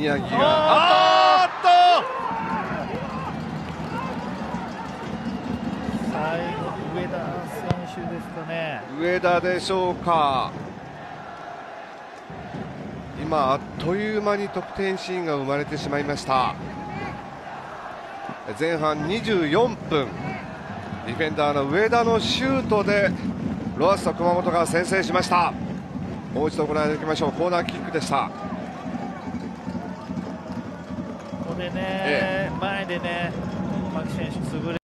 宮城があーっ最後上田選手ですかね。と上田でしょうか。今あっという間に得点シーンが生まれてしまいました。前半24分。ディフェンダーの上田のシュートでロアッソ熊本が先制しました。もう一度ご覧いただきましょう。コーナーキックでしたで前でね牧選手潰れ